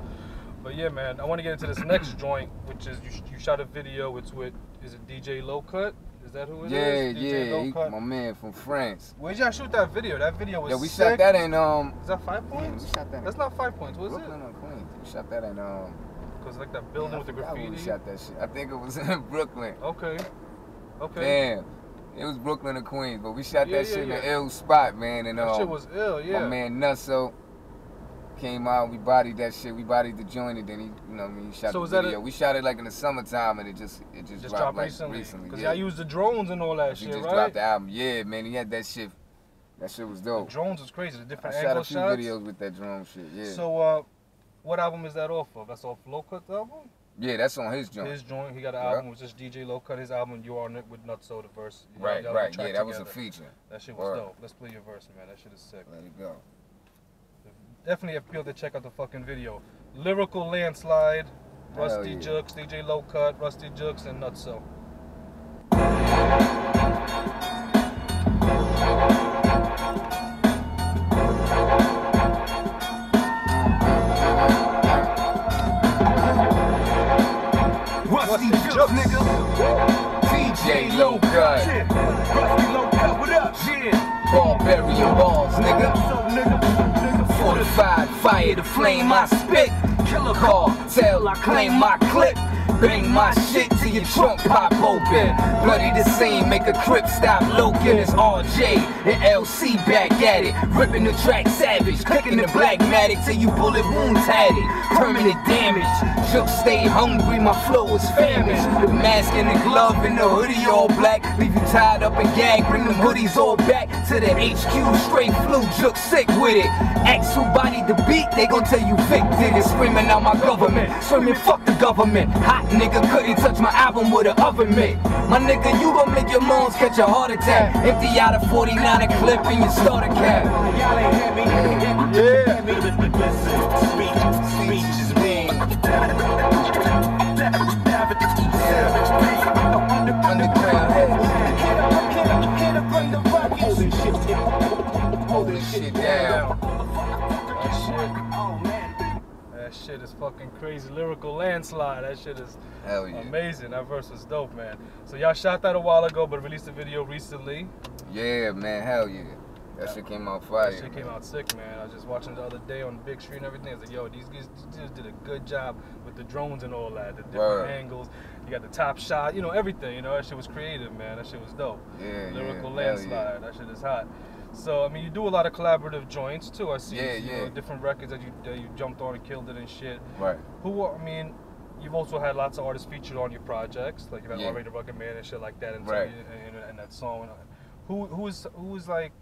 But yeah, man, I want to get into this next [clears throat] joint, which is you, you shot a video. It's with is it DJ Low Cut? Is that who it is? Yeah, DJ yeah, Low Cut. my man from France. Where'd y'all shoot that video? That video was Yeah, we sick. shot that in um. Is that five points? yeah, we shot that. In That's not five points, was Brooklyn it? or Queens. We shot that in um. Because like that building yeah, with the graffiti. We shot that shit. I think it was [laughs] in Brooklyn. Okay. Okay. Damn. It was Brooklyn or Queens, but we shot Yeah, that yeah, shit in an ill spot, man. And That um, shit was ill, yeah. My man Nutso came out. We bodied that shit. We bodied the joint, and then he, you know, what I mean, he shot So the was that video. a- we shot it like in the summertime, and it just, it just, just dropped, dropped like recently. recently. Because yeah. y'all used the drones and all that shit. he shit, just right? dropped the album. Yeah, man, he had that shit. That shit was The dope. drones was crazy. The I different shot a few shots. videos with that drone shit. Yeah, So, uh, what album is that off of? That's off Low Cut's album? yeah, that's on his joint. His joint. He got an Yeah. album with just DJ Low Cut. His album, You Are Nick with Nutso, the verse. Y'all- right, y'all right. Yeah, that was a feature. That shit was Word. dope. Let's play your verse, man. That shit is sick. Let it go. Definitely appeal to check out the fucking video. Lyrical Landslide, Hell Ruste yeah. Juxx, DJ Low Cut, Ruste Juxx, and Nutso. Juxx. Juxx, nigga. DJ Low Cut. Rusty Low Cut, what up? Yeah. Balls, nigga. So, nigga, nigga, Fortified fire the flame I spit. Killer call, tell I claim my clip. Bang my shit till your trunk pop open. Bloody the same, make a crip stop loking. It's RJ and LC back at it. Ripping the track savage, clicking the black matic till you bullet wound tatted. Permanent damage. Shook stay hungry, my flow is famished. The mask and the glove and the hoodie all black. Leave you tied up and gagged, bring them hoodies all back to the HQ. Straight flu, jook sick with it. Ask who bodied the beat, they gon' tell you Vic did it. Screaming out my government, screaming fuck the government. Hot nigga couldn't touch my album with an oven mitt. My nigga, you gon' make your lungs catch a heart attack. Empty out a 49 a clip in your starter cap. Y'all ain't hear me. Yeah. Speech, speech is mean. Underground heads, holding shit down. That shit is fucking crazy. Lyrical landslide. That shit is Hell yeah. amazing. That verse was dope, man. So y'all shot that a while ago, but released a video recently. Yeah, man, hell yeah. That shit came out fire. That shit came man. out sick, man. I was just watching the other day on big Street and everything. I was like, yo, these guys dudes did a good job with the drones and all that, the different Word. angles. You got the top shot, you know, everything. You know, that shit was creative, man. That shit was dope. Yeah, Lyrical yeah, landslide. yeah. That shit is hot. So I mean, you do a lot of collaborative joints too. I see, Yeah, you yeah. know, different records that you that you jumped on and killed it and shit. Right. Who I mean, you've also had lots of artists featured on your projects, like you've had Yeah. R.A. the Rugged Man and shit like that, and, Right. and, and, and that song. Who who is who is like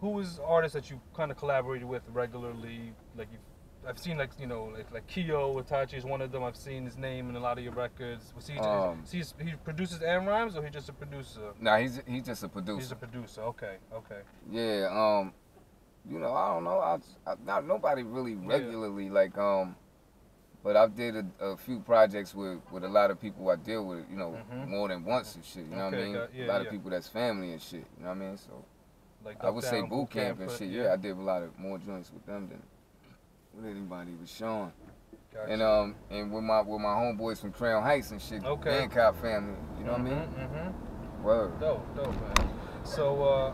who is artists that you kind of collaborated with regularly? Like you, I've seen like you know like like Kyo Itachi is one of them. I've seen his name in a lot of your records. Was he Um, he's, he produces and rhymes or he just a producer? Nah, he's he's just a producer. He's a producer. Okay, okay. Yeah, um, you know, I don't know. I, I not nobody really Yeah. regularly like um But I've did a, a few projects with, with a lot of people I deal with, you know, Mhm. more than once and shit. You know what I mean? got- yeah, a lot yeah. of people that's family and shit. You know what I mean? So Like I would say Duck Down, boot camp and but- shit. Yeah, I did a lot of more joints with them than with anybody with Sean. Gotcha. And um and with my with my homeboys from Crown Heights and shit. Okay. Hancock family. You know what I mean? Mm-hmm. Word. Dope, dope, man. So uh,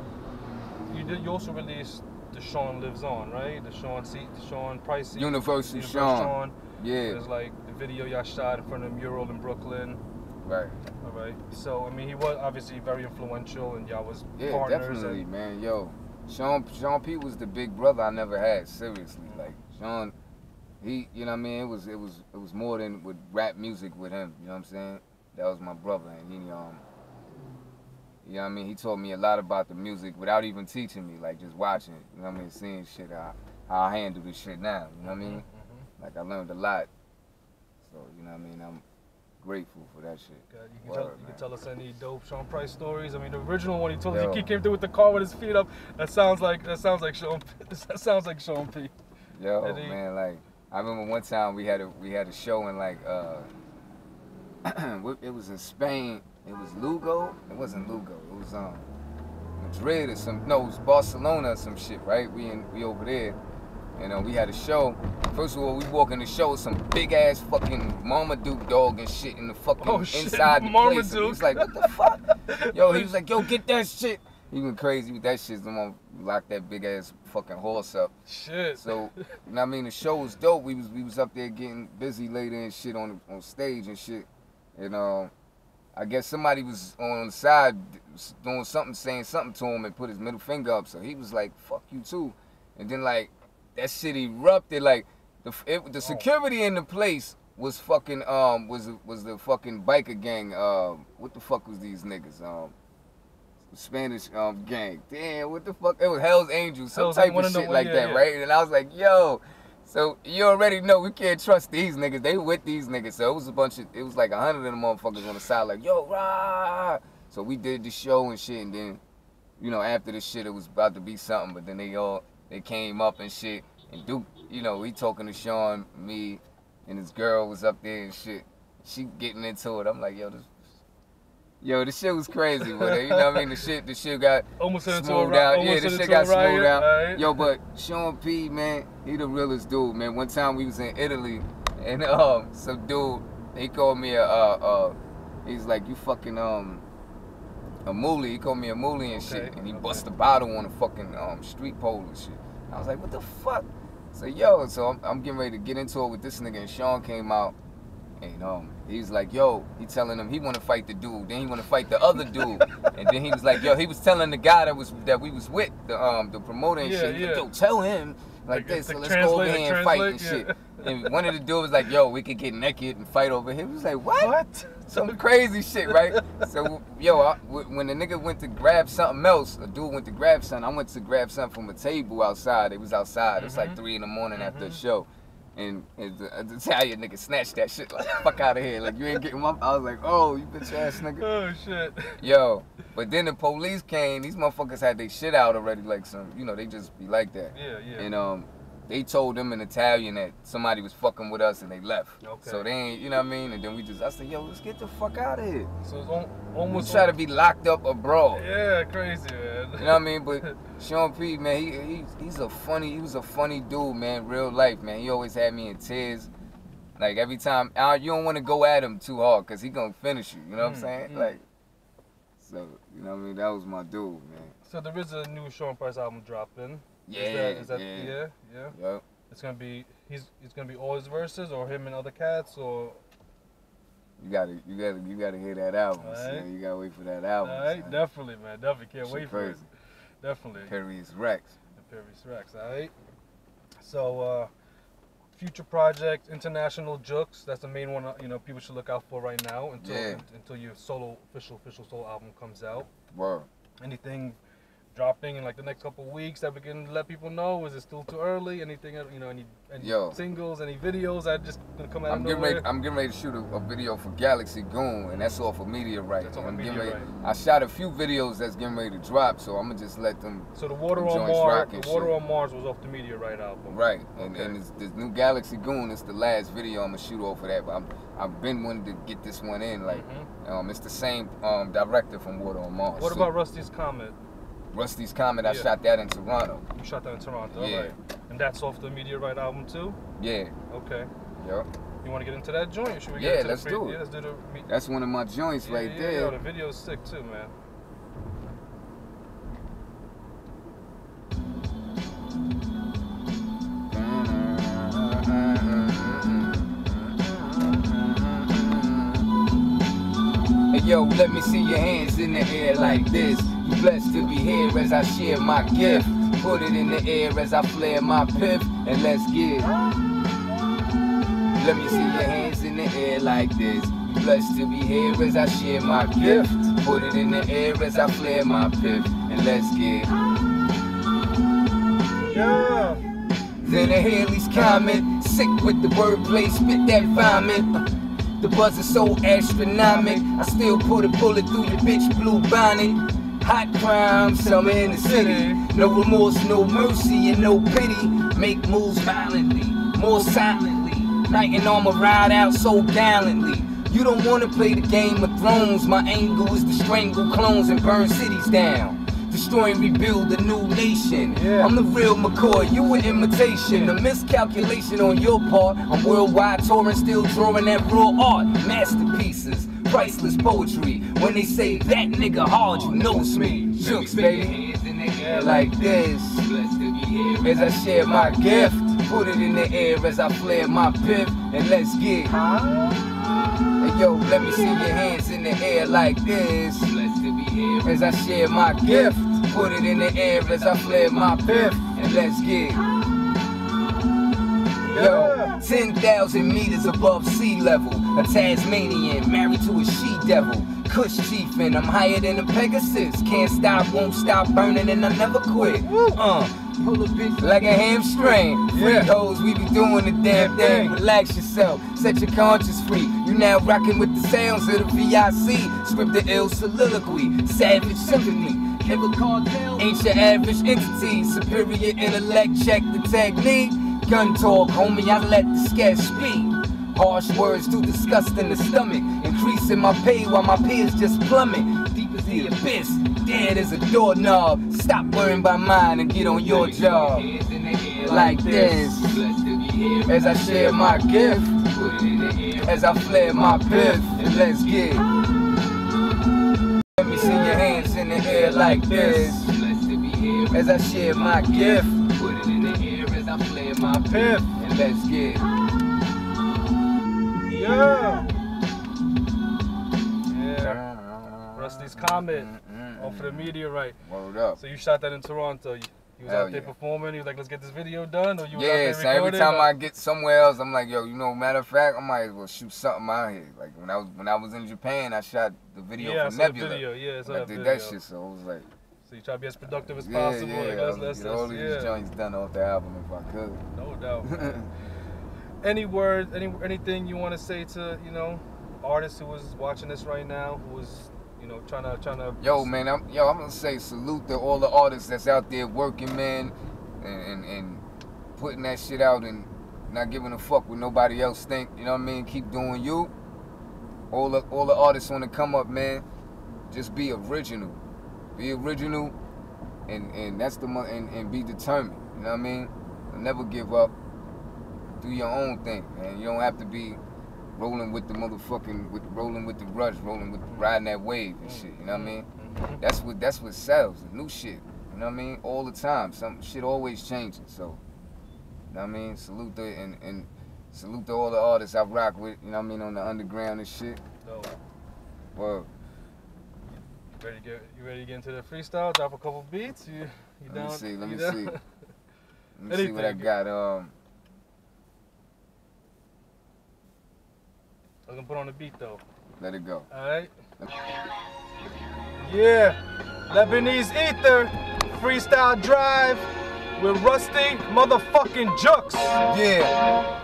you did. You also released the Sean Lives On, right? The Sean C, the Sean Price. Universal Universe Sean. Yeah. There's like the video y'all shot in front of a mural in Brooklyn. Right. All right. So I mean, he was obviously very influential, and y'all was Yeah, partners. definitely, And, man. Yo, Sean Sean P was the big brother I never had. Seriously, Sean, he, you know what I mean. It was it was it was more than with rap music with him. You know what I'm saying? That was my brother, and he um, you know what I mean. He taught me a lot about the music without even teaching me, like just watching. You know what I mean? Seeing shit how how I handle this shit now. You know what I mean? Mhm. Like I learned a lot. So you know what I mean. I'm grateful for that shit. God, You can, tell, you can tell us any dope Sean Price stories. I mean, the original one he told us he came through with the car with his feet up. That sounds like that sounds like Sean. [laughs] That sounds like Sean P. Yo, man, like I remember one time we had a we had a show in like uh [clears throat] it was in Spain. It was Lugo. It wasn't Lugo. It was um Madrid or some no, it was Barcelona or some shit, right? We in we over there. And uh, we had a show. First of all, we walk in the show with some big ass fucking Marmaduke dog and shit in the fucking Oh, shit, inside the place. And he Marmaduke. was like, what the fuck? [laughs] Yo, he was like, yo, get that shit. He went crazy with that shit. Someone lock that big ass fucking horse up. Shit. So, you know what I mean? The show was dope. We was we was up there getting busy later and shit on on stage and shit. And um, I guess somebody was on the side doing something, saying something to him and put his middle finger up. So he was like, "Fuck you too." And then like that shit erupted. Like the it, the security in the place was fucking um was was the fucking biker gang. Um, what the fuck was these niggas? Um. Spanish um gang. Damn, what the fuck? It was Hell's Angels, some Hell's type of shit like yeah, that, yeah. right? And I was like, yo, so you already know we can't trust these niggas. They with these niggas. So it was a bunch of, it was like a hundred of them motherfuckers on the side, like, yo, rah. So we did the show and shit, and then, you know, after the shit, it was about to be something, but then they all, they came up and shit, and Duke, you know, we talking to Sean, me, and his girl was up there and shit. She getting into it. I'm like, yo, this, yo, the shit was crazy, but you know what I mean? The [laughs] shit, the shit got almost smoothed out. almost Yeah, this shit got smoothed out. alright? Yo, but Sean P, man, he the realest dude, man. One time we was in Italy, and um, some dude, he called me a, uh, uh, he's like, you fucking um, a moolie. He called me a moolie and shit, and he okay. bust a bottle on a fucking um street pole and shit. I was like, what the fuck? So yo, so I'm, I'm getting ready to get into it with this nigga, and Sean came out. And um, he's like, yo, he telling him he want to fight the dude. Then he want to fight the other dude. [laughs] and then he was like, yo, he was telling the guy that was that we was with, the um, the promoter and Yeah, shit. He's like, yo, tell him like, Like, this. like So let's go over here and fight and translate, shit. And one of the dudes was like, yo, we could get naked and fight over here. He was like, what? What? Some crazy shit, right? So, yo, I, when the nigga went to grab something else, a dude went to grab something. I went to grab something from a table outside. It was outside. It was like Mhm. three in the morning after a Mhm. show. And, and the, the Italian nigga snatched that shit like, fuck out of here. Like, you ain't getting my. I was like, oh, you bitch ass nigga. Oh shit. Yo, but then the police came. These motherfuckers had their shit out already. Like, some, you know, they just be like that. Yeah, yeah. And um, they told them in Italian that somebody was fucking with us and they left. Okay. So they ain't, you know what I mean? And then we just, I said, yo, let's get the fuck out of here. so it's We almost try to be locked up abroad. Yeah, crazy man. You know what I mean? But [laughs] Sean P, man, he, he he's a funny, he was a funny dude, man. Real life, man. He always had me in tears. Like every time, you don't want to go at him too hard, cause he gonna finish you. You know what I'm Mm, saying? mm. Like, so you know what I mean? That was my dude, man. So there is a new Sean Price album dropping. Yeah, Is that, is that yeah. yeah, yeah. Yup. It's gonna be he's it's gonna be all his verses or him and other cats or You gotta, you gotta, you gotta hear that album. Alright. son. You gotta wait for that album. Alright, son. definitely man, definitely can't Shit wait for it. Definitely. Imperius Rex. The Perry Rex, alright? So uh future project, international Juxx, that's the main one uh, you know people should look out for right now until Yeah. until your solo official official solo album comes out. Word. Anything dropping in like the next couple weeks that we can let people know? Is it still too early? Anything, you know, any, any Yo. singles, any videos that just gonna come out I'm getting nowhere? ready. I'm getting ready to shoot a, a video for Galaxy Goon, and that's off of Meteorite. That's off I'm getting ready. Meteorite. I shot a few videos that's getting ready to drop, so I'm gonna just let them. so the Water on Mars, the Water shit. on Mars was off the Meteorite album. Right, and, Okay. and this, this new Galaxy Goon is the last video I'm gonna shoot off of that. But I'm, I've been wanting to get this one in. Like, Mhm. um, it's the same um, director from Water on Mars. What So, about Rusty's Comet? Rusty's Comet? I Yeah. shot that in Toronto. You shot that in Toronto, Yeah. right? And that's off the Meteorite album too. Yeah, Okay. yep. You want to get into that joint? Or should we Yeah, get into let's the do it. Yeah, let's do the. That's one of my joints yeah, right yeah, there. Yo, the video's sick too, man. Hey yo, let me see your hands in the air like this. Blessed to be here as I share my gift. Put it in the air as I flare my pip, and let's get. Let me see your hands in the air like this. Blessed to be here as I share my gift. Put it in the air as I flare my pip, and let's get. Yeah. Then the Halley's Comet, sick with the wordplay, spit that vomit. The buzz is so astronomical. I still put a bullet through your bitch blue bonnet. Hot crime, summer in the city. No remorse, no mercy, and no pity. Make moves violently, more silently. Knight and armor ride out so gallantly. You don't wanna play the game of thrones. My angle is to strangle clones and burn cities down. Destroy and rebuild a new nation. Yeah. I'm the real McCoy, you an imitation. A miscalculation on your part. I'm worldwide touring, still drawing that raw art. Masterpieces, priceless poetry. When they say that nigga hard, you know it's me. Juxx, baby. Like this. As I share my gift, put it in the air as I flare my pip, and let's get. Hey yo, let me see your hands in the air like this. As I share my gift, put it in the air as I flare my pip, and let's get. Yo, 10,000 meters above sea level. A Tasmanian married to a she devil. Kush chief, and I'm higher than a Pegasus. Can't stop, won't stop burning, and I never quit. Uh, pull a bitch like a hamstring. Free Yeah. hoes, we be doing the damn thing. Relax yourself, set your conscience free. You now rocking with the sounds of the VIC. Script the ill soliloquy, savage symphony. Ain't your average entity. Superior intellect, check the technique. Gun talk, homie, I let the sketch speak. Harsh words too disgust in the stomach. Increasing my pay while my peers just plummet. Deep as the abyss, dead as a doorknob. Stop worrying about mine and get on your job. Like this. As I share my gift. As I flare my piff. And let's get. Let me see your hands in the air like this. As I share my gift. My piff. And let's get. Yeah. Yeah. Rusty's Comet off of the Meteorite. Word up. So you shot that in Toronto. You, you was Hell out there yeah. performing. You was like, let's get this video done, or you Yeah, there so every time or- I get somewhere else, I'm like, yo, you know, matter of fact, I might as well shoot something out here. Like when I was when I was in Japan, I shot the video yeah, I for Nebula. video. Yeah, I I did video. that shit, so it was like, So you try to be as productive as yeah, possible. yeah, like, let's, was get all these yeah. joints done off the album if I could. No doubt. [laughs] any words, any anything you want to say to you know artists who was watching this right now, who was you know trying to trying to Yo, man, I'm yo, I'm gonna say salute to all the artists that's out there working, man, and, and, and putting that shit out and not giving a fuck what nobody else think. You know what I mean? Keep doing you. All the all the artists want to come up, man. Just be original. Be original, and and that's the and, and be determined. You know what I mean? Never give up. Do your own thing, man. You don't have to be rolling with the motherfucking with rolling with the rush, rolling with riding that wave and shit. You know what I mean? Mhm. That's what that's what sells. The new shit. You know what I mean? All the time. Some shit always changing. So, you know what I mean? Salute the and and salute to all the artists I rock with. You know what I mean? On the underground and shit. You ready to get you ready to get into the freestyle? Drop a couple beats. You you let down? me see. Let you me down? see. [laughs] Let me see what I got. Um, I was gonna put on the beat though. let it go. All right. Yeah, Lebanese ether. Freestyle Drive with Ruste motherfucking Juxx. Yeah.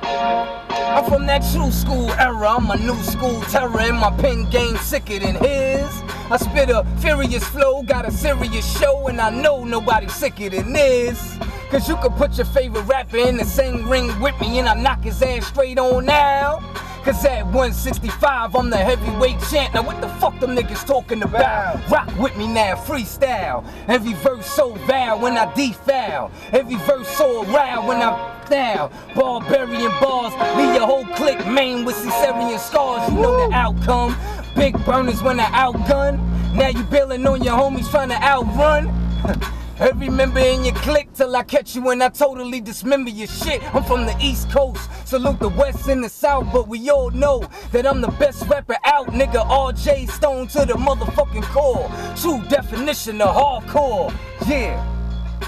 I'm from that true school era. I'm a new school terror, and my pen game sicker than his. I spit a furious flow, got a serious show, and I know nobody's sicker than this. Cause you could put your favorite rapper in the same ring with me, and I knock his ass straight on out. Cause at 165, I'm the heavyweight champ. Now, what the fuck them niggas talking about? Rock with me now, freestyle. Every verse so vile when I defoul. Every verse so loud when I'm down. Barbarian bars, leave your whole clique main with Caesarean scars. You know the outcome. Big burners when I outgun. Now you bailing on your homies trying to outrun. [laughs] Every member in your clique till I catch you when I totally dismember your shit. I'm from the East Coast, salute the West and the South, but we all know that I'm the best rapper out, nigga. RJ Stone to the motherfucking core. True definition of hardcore. Yeah.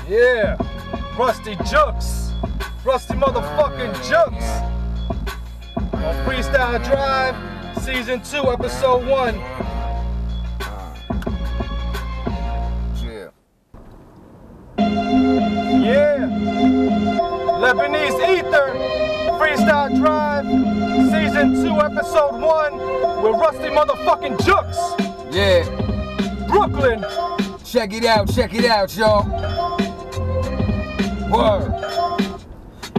Yeah. Ruste Juxx. Ruste motherfucking Juxx. On Freestyle Drive, Season 2, Episode 1. Yeah. Yeah. Lebanese Ether, Freestyle Drive, Season 2, Episode 1, with Ruste motherfucking Juxx. Yeah. Brooklyn. Check it out, check it out, y'all. Word.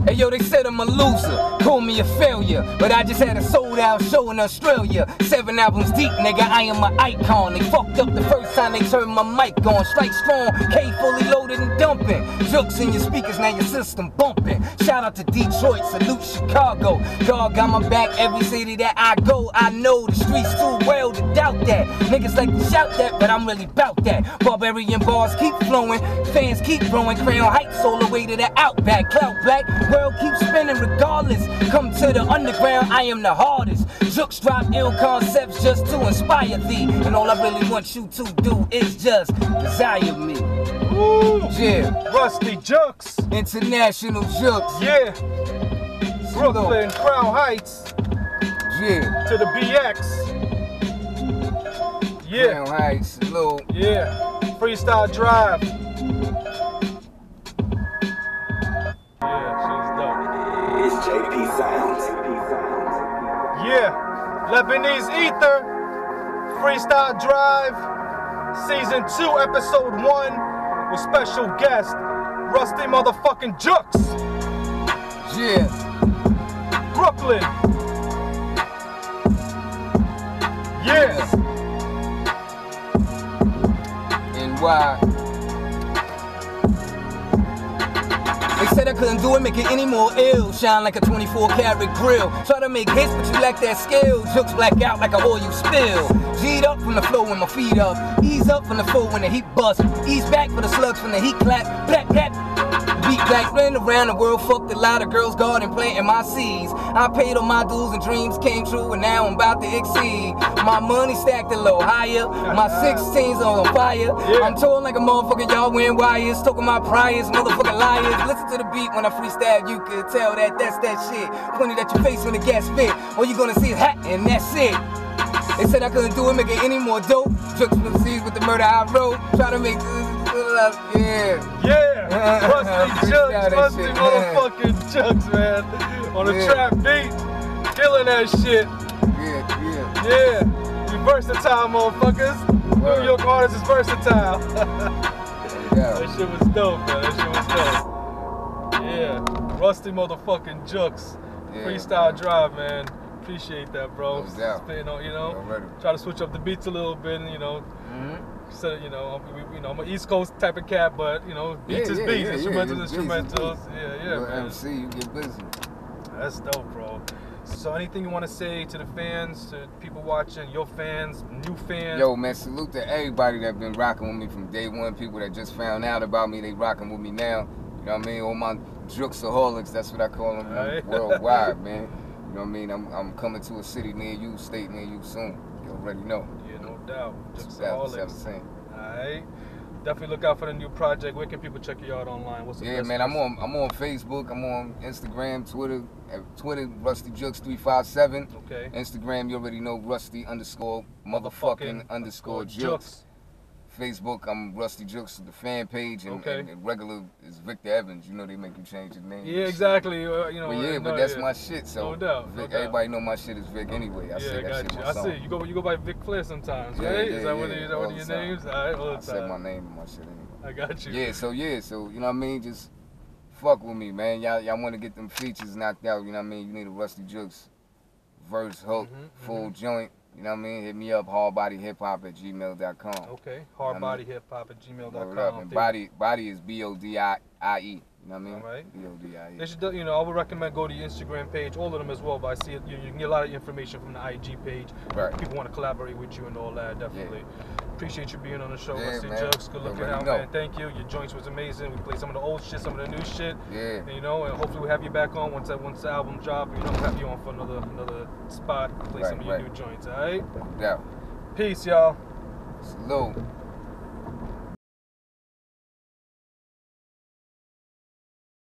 Hey yo, they said I'm a loser, call me a failure, but I just had a sold out show in Australia. Seven albums deep, nigga, I am an icon. They fucked up the first time they turned my mic on. Strike strong, K fully loaded and dumping. Jokes in your speakers, now your system bumping. Shout out to Detroit, salute Chicago. God got my back every city that I go. I know the streets too well to doubt that. Niggas like to shout that, but I'm really bout that. Barbarian bars keep flowing, fans keep growing. Crown Heights all the way to the outback. Clout black, world keeps spinning regardless. Come to the underground, I am the hardest. Juxx drop ill concepts just to inspire thee. And all I really want you to do is just desire me. Woo. Yeah, Ruste Juxx. international Juxx. Yeah. Brooklyn, Crown Heights Yeah, to the BX. Yeah. Crown Heights, little. Yeah. Freestyle Drive. Yeah, It's JP Sounds. Yeah. Lebanese Ether. Freestyle Drive. Season 2, Episode 1. With special guest, Ruste motherfucking Juxx. Yeah, Brooklyn. Yeah. and why? Said I couldn't do it, make it any more ill. Shine like a 24 karat grill. Try to make hits, but you lack that skill. Juxx black out like a oil spill. G'd up from the flow when my feet up. Ease up from the flow when the heat bust. Ease back for the slugs from the heat clap. Clap, clap. Beat back, ran around the world, fucked a lot of girls, garden planting my seeds. I paid all my dues and dreams came true, and now I'm about to exceed. My money stacked a little higher, my 16s on fire. Yeah. I'm torn like a motherfucker, y'all wearing wires, talking my priors, motherfucking liars. Listen to the beat when I freestyle, you could tell that that's that shit. Pointed at your face when the gas fit, all you gonna see is hat, and that's it. They said I couldn't do it, make it any more dope. Juxx from the seas with the murder I wrote. Try to make this, yeah. Yeah, Ruste Freestyle that Juxx, Ruste shit, man. motherfucking Juxx, man. On a Yeah. trap beat, killing that shit. Yeah, yeah. Yeah, you versatile motherfuckers. Word. New York artist is versatile. [laughs] Yeah. that shit was dope, man. That shit was dope. Yeah, Ruste motherfucking Juxx. Yeah, Freestyle man. drive, man. Appreciate that, bro. No doubt. Spitting on, you know, Already. try to switch up the beats a little bit, and you know, Mhm. So you know, I'm, we- you know, I'm an East Coast type of cat, but you know, beats Yeah, is yeah, beats, yeah, instrumentals, yeah, it's beats, it's instrumentals. Yeah, yeah, You're man. MC, you get busy. That's dope, bro. So, anything you want to say to the fans, to people watching, your fans, new fans? Yo, man, salute to everybody that been rocking with me from day one. People that just found out about me, they rocking with me now. You know what I mean? All my Juxaholics, that's what I call them Right. worldwide, [laughs] man. You know what I mean? I'm, I'm coming to a city near you, state near you soon. You already know. Doubt. Alright. Definitely look out for the new project. Where can people check you out online? What's the Yeah, man, I'm on I'm on Facebook, I'm on Instagram, Twitter, Twitter Ruste Juxx three five seven. Okay. Instagram, you already know Ruste underscore motherfucking underscore Juxx. Facebook, I'm Ruste Juxx, the fan page, and, Okay. and, and regular is Victor Evans. You know they make you change your name. Yeah, exactly. uh, You know. But yeah, no, but that's yeah. my shit. So No doubt, no Vic, doubt. everybody know my shit is Vic anyway. I yeah, say that got shit you. I see. You go, you go by Vic Flair sometimes, Yeah, right? yeah, is that one of, yeah, is that one all of your the time. names? All right, all I the said my name in my shit anyway. I got you. Yeah, so yeah, so you know what I mean? Just fuck with me, man. Y'all y'all wanna get them features knocked out, you know what I mean? You need a Ruste Juxx verse hook, Mhm, full joint, you know what I mean? Hit me up, hardbodyhiphop at gmail.com. Okay. Hardbodyhiphop at up. gmail.com. And body body is B O D I I E. You know what I mean? Alright. B O D I They should, you know, I would recommend go to your Instagram page, all of them as well. But I see it, you, you can get a lot of information from the IG page. Right. People want to collaborate with you and all that. Definitely. Appreciate you being on the show, Yeah, Ruste man. Juxx. Good looking out, know. man. Thank you. Your joints was amazing. We played some of the old shit, some of the new shit. Yeah. And, you know, and hopefully we'll have you back on once that once the album drop. You know, we'll have you on for another another spot. Play some of your right. new joints. All right. Yeah. Peace, y'all. Salute.